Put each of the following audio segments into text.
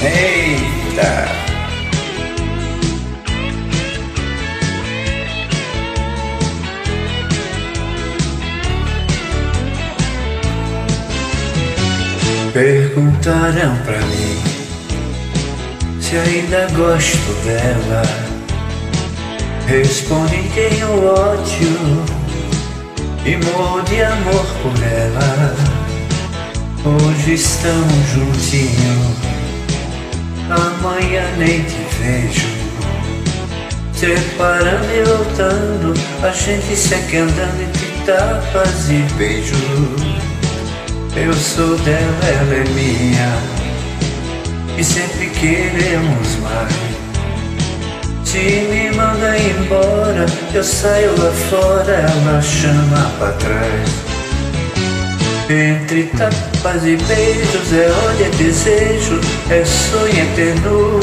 Eita! Perguntarão pra mim se ainda gosto dela. Responde tenho ódio e morro de amor por ela. Hoje estamos juntinhos, amanhã nem te vejo. Separando e voltando, a gente se andando entre tapas e beijos. Eu sou dela, ela é minha. E sempre queremos mais. Se me manda embora. Eu saio lá fora, ela chama pra trás Entre tapas e beijos É ódio, é desejo É sonho, é ternura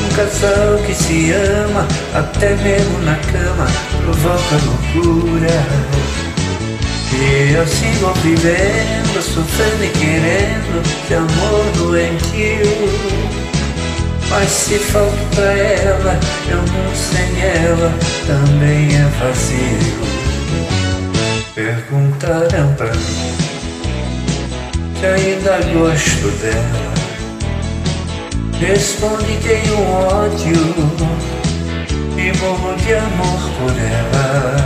Um casal que se ama Até mesmo na cama Provoca loucura. E assim vou vivendo, sofrendo e querendo de amor doentio. Mas se falta ela, eu não sem ela também é vazio Perguntarão pra mim se ainda gosto dela. Responde tenho ódio e morro de amor por ela.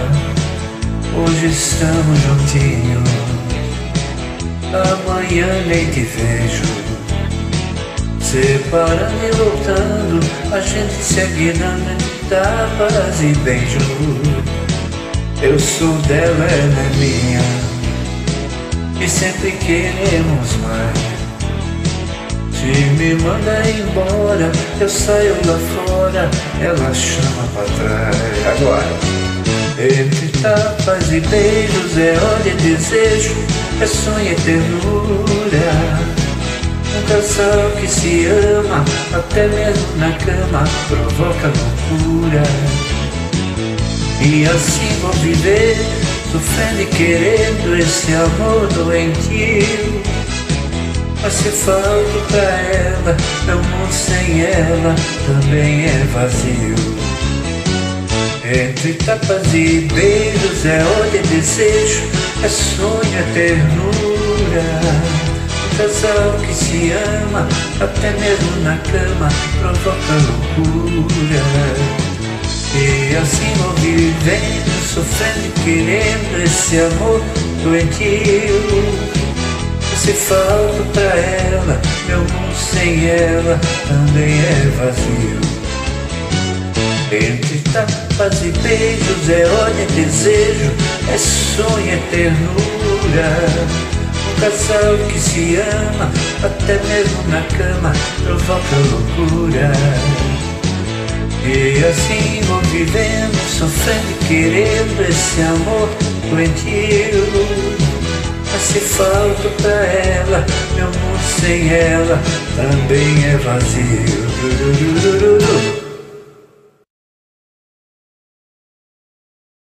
Hoje estamos juntinhos Amanhã nem te vejo. Separando e voltando A gente segue dando tapas e beijos Eu sou dela, ela é minha E sempre queremos mais se me manda embora, eu saio lá fora, ela chama pra trás. Agora. Entre tapas e beijos é ódio e desejo, é sonho e ternura. Um casal que se ama, até mesmo na cama, provoca loucura. E assim vou viver, sofrendo e querendo esse amor doentio. Mas se falta pra ela, meu mundo sem ela também é vazio. Entre tapas e beijos é ódio e desejo, é sonho, é ternura. Casal que se ama, até mesmo na cama, provoca loucura. Vou vivendo, sofrendo e querendo esse amor doentio. Se falta pra ela, meu mundo sem ela também é vazio. Entre tapas e beijos é ódio, e desejo, é sonho, é ternura. Um casal que se ama, até mesmo na cama, provoca loucura. E assim vou vivendo, sofrendo e querendo esse amor doentio. Mas se falta pra ela, meu mundo sem ela também é vazio.